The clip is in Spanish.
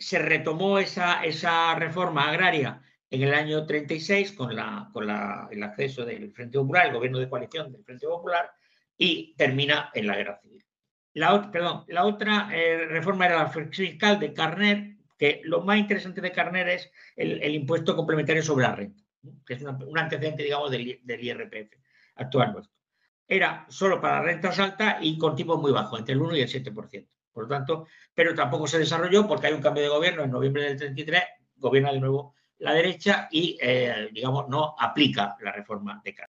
se retomó esa, reforma agraria en el año 36 con, la, con la, el acceso del Frente Popular, el gobierno de coalición del Frente Popular, y termina en la guerra civil. La, otra eh, reforma era la fiscal de Carner, que lo más interesante de Carner es el, impuesto complementario sobre la renta, que es un antecedente, digamos, del, del IRPF actual nuestro. Era solo para rentas altas y con tipos muy bajos, entre el 1 y el 7%. Por lo tanto, pero tampoco se desarrolló porque hay un cambio de gobierno en noviembre del 33, gobierna de nuevo la derecha y, eh, digamos, no aplica la reforma de Carter.